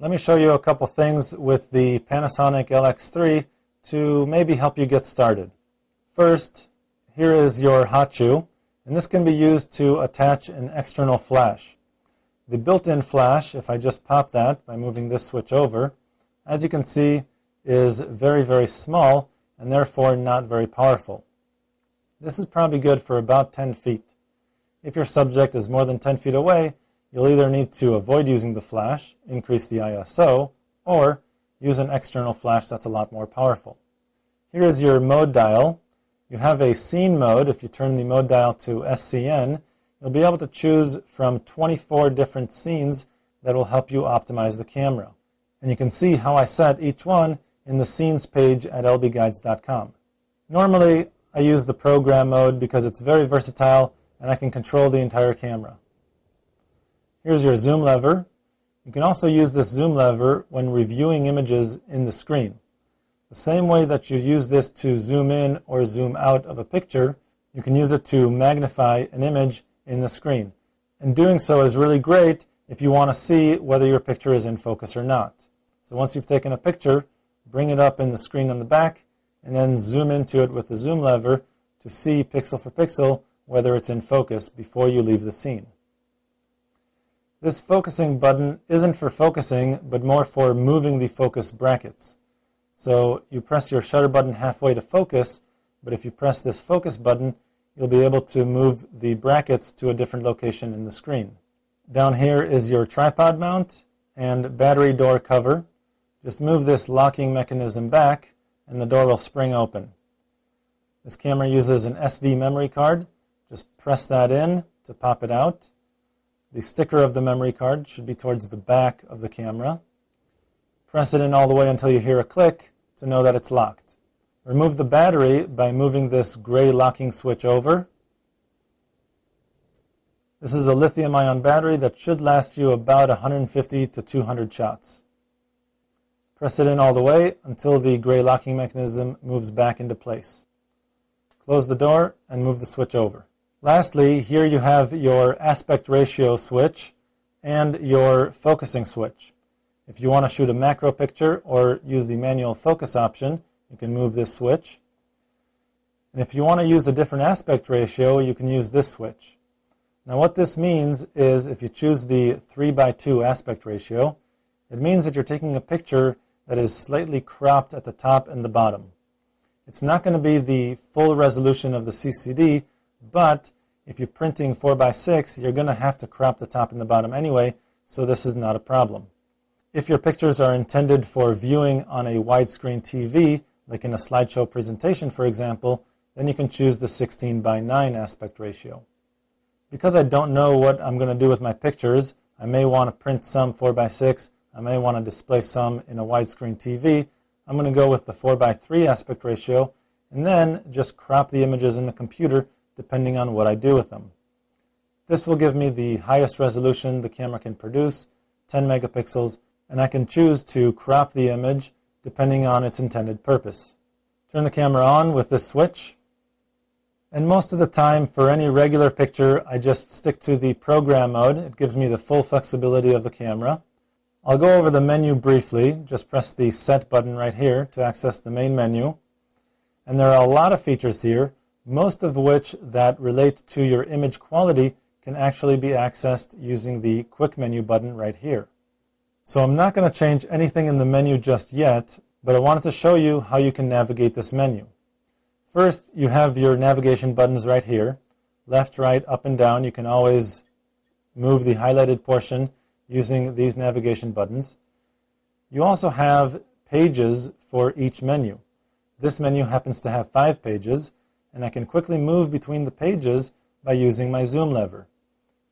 let me show you a couple things with the Panasonic LX3 to maybe help you get started. First, here is your hot shoe, and this can be used to attach an external flash. The built-in flash, if I just pop that by moving this switch over, as you can see, is very, very small and therefore not very powerful. This is probably good for about 10 feet. If your subject is more than 10 feet away, you'll either need to avoid using the flash, increase the ISO, or use an external flash that's a lot more powerful. Here is your mode dial. You have a scene mode. If you turn the mode dial to SCN, you'll be able to choose from 24 different scenes that will help you optimize the camera. And you can see how I set each one in the scenes page at lbguides.com. Normally, I use the program mode because it's very versatile and I can control the entire camera. Here's your zoom lever. You can also use this zoom lever when reviewing images in the screen. The same way that you use this to zoom in or zoom out of a picture, you can use it to magnify an image in the screen. And doing so is really great if you want to see whether your picture is in focus or not. So once you've taken a picture, bring it up in the screen on the back, and then zoom into it with the zoom lever to see pixel for pixel whether it's in focus before you leave the scene. This focusing button isn't for focusing, but more for moving the focus brackets. So you press your shutter button halfway to focus, but if you press this focus button, you'll be able to move the brackets to a different location in the screen. Down here is your tripod mount and battery door cover. Just move this locking mechanism back and the door will spring open. This camera uses an SD memory card. Just press that in to pop it out. The sticker of the memory card should be towards the back of the camera. Press it in all the way until you hear a click to know that it's locked. Remove the battery by moving this gray locking switch over. This is a lithium ion battery that should last you about 150 to 200 shots. Press it in all the way until the gray locking mechanism moves back into place. Close the door and move the switch over. Lastly, here you have your aspect ratio switch and your focusing switch. If you want to shoot a macro picture or use the manual focus option, you can move this switch. And if you want to use a different aspect ratio, you can use this switch. Now what this means is if you choose the 3 by 2 aspect ratio, it means that you're taking a picture that is slightly cropped at the top and the bottom. It's not going to be the full resolution of the CCD, but if you're printing 4 by 6 you're going to have to crop the top and the bottom anyway, so this is not a problem. If your pictures are intended for viewing on a widescreen TV, like in a slideshow presentation, for example, then you can choose the 16 by 9 aspect ratio. Because I don't know what I'm going to do with my pictures, I may want to print some 4 by 6 I may want to display some in a widescreen TV. I'm going to go with the 4 by 3 aspect ratio and then just crop the images in the computer depending on what I do with them. This will give me the highest resolution the camera can produce, 10 megapixels, and I can choose to crop the image depending on its intended purpose. Turn the camera on with this switch. And most of the time, for any regular picture, I just stick to the program mode. It gives me the full flexibility of the camera. I'll go over the menu briefly. Just press the Set button right here to access the main menu. And there are a lot of features here, most of which that relate to your image quality can actually be accessed using the Quick Menu button right here. So I'm not going to change anything in the menu just yet, but I wanted to show you how you can navigate this menu. First, you have your navigation buttons right here. Left, right, up, and down. You can always move the highlighted portion using these navigation buttons. You also have pages for each menu. This menu happens to have five pages, and I can quickly move between the pages by using my zoom lever.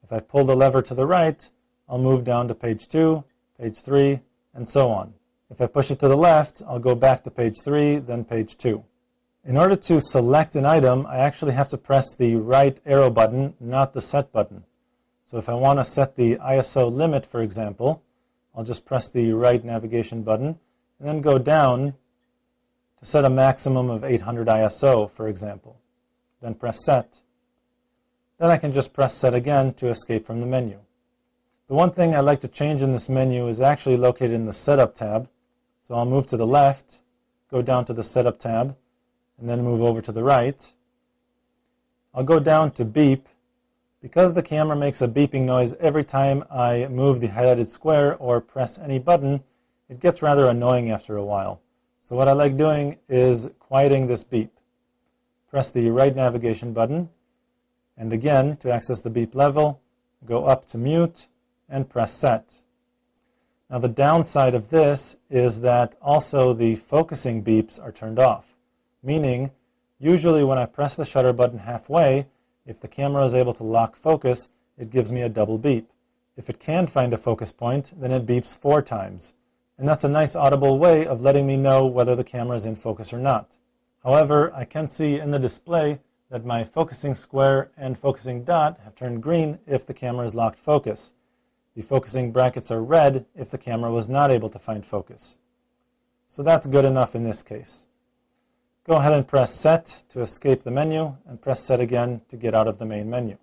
If I pull the lever to the right, I'll move down to page 2, page 3, and so on. If I push it to the left, I'll go back to page 3, then page 2. In order to select an item, I actually have to press the right arrow button, not the set button. So if I want to set the ISO limit, for example, I'll just press the right navigation button and then go down to set a maximum of 800 ISO, for example. Then press set. Then I can just press set again to escape from the menu. The one thing I'd like to change in this menu is actually located in the Setup tab. So I'll move to the left, go down to the Setup tab, and then move over to the right. I'll go down to Beep. Because the camera makes a beeping noise every time I move the highlighted square or press any button, it gets rather annoying after a while. So what I like doing is quieting this beep. Press the right navigation button, and again, to access the beep level, go up to mute and press set. Now the downside of this is that also the focusing beeps are turned off, meaning usually when I press the shutter button halfway, if the camera is able to lock focus, it gives me a double beep. If it can find a focus point, then it beeps four times. And that's a nice audible way of letting me know whether the camera is in focus or not. However, I can see in the display that my focusing square and focusing dot have turned green if the camera is locked focus. The focusing brackets are red if the camera was not able to find focus. So that's good enough in this case. Go ahead and press set to escape the menu and press set again to get out of the main menu.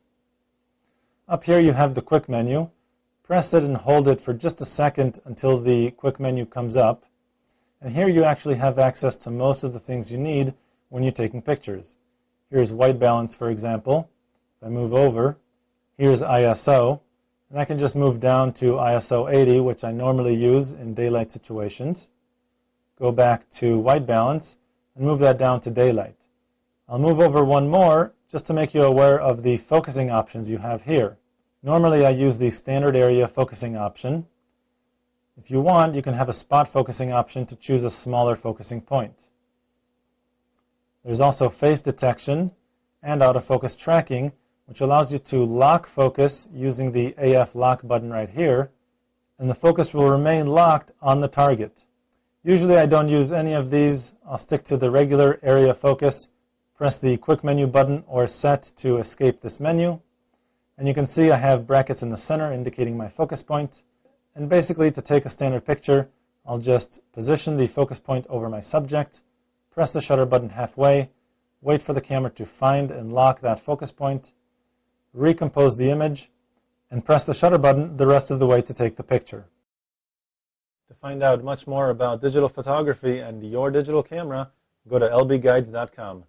Up here you have the quick menu. Press it and hold it for just a second until the quick menu comes up. And here you actually have access to most of the things you need when you're taking pictures. Here's white balance, for example. If I move over, here's ISO. And I can just move down to ISO 80, which I normally use in daylight situations. Go back to white balance and move that down to daylight. I'll move over one more just to make you aware of the focusing options you have here. Normally I use the standard area focusing option. If you want, you can have a spot focusing option to choose a smaller focusing point. There's also face detection and autofocus tracking, which allows you to lock focus using the AF lock button right here, and the focus will remain locked on the target. Usually I don't use any of these. I'll stick to the regular area focus, press the quick menu button or set to escape this menu. And you can see I have brackets in the center indicating my focus point. And basically to take a standard picture, I'll just position the focus point over my subject, press the shutter button halfway, wait for the camera to find and lock that focus point, recompose the image, and press the shutter button the rest of the way to take the picture. To find out much more about digital photography and your digital camera, go to lbguides.com.